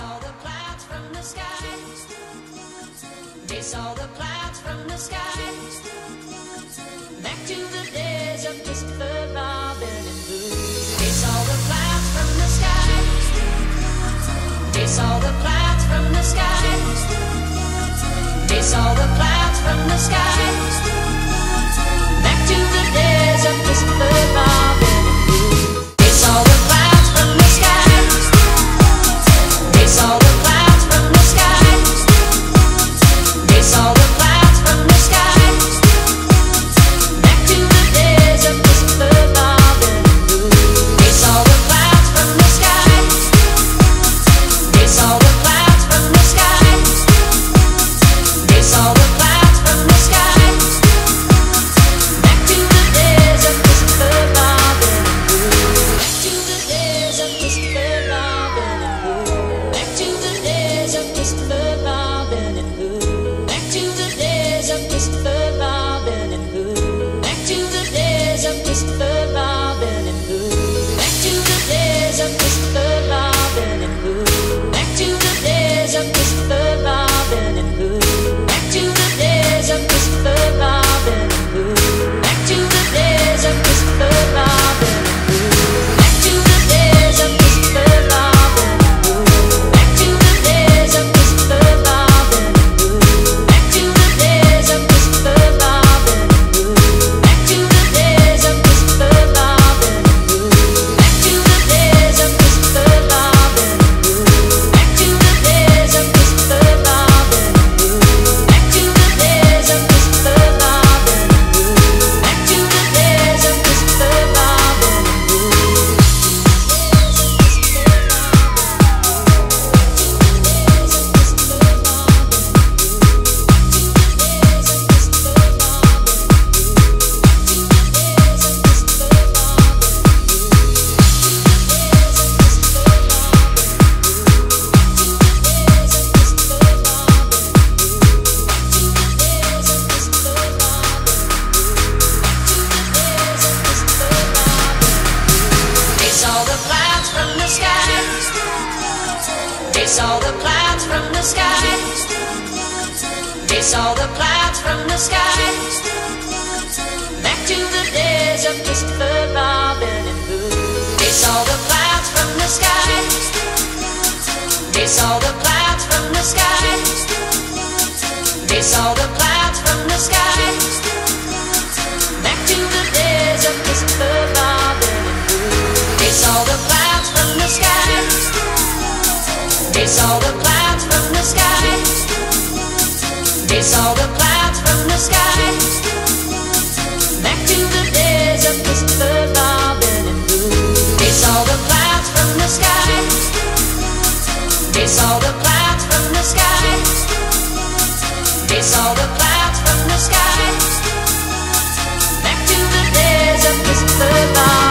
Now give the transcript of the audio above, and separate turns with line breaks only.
all the clouds from the sky. Chase all the clouds from the sky. Back to the days of Christopher Robin and Blue. Chase all the clouds from the sky. Chase all the clouds from the sky. Days Chase all the clouds from the sky. Chase all the clouds from the sky. Back to the days of Christopher Robin and Blue. Chase all the clouds from the sky. Chase all the clouds from the sky. Chase all the clouds Chase all the clouds from the sky. Chase all the clouds from the sky. Back to the days of Christopher Robin and Blue. Chase all the clouds from the sky. Chase all the clouds from the sky. Chase all the clouds from the sky. Back to the days of Christopher Robin.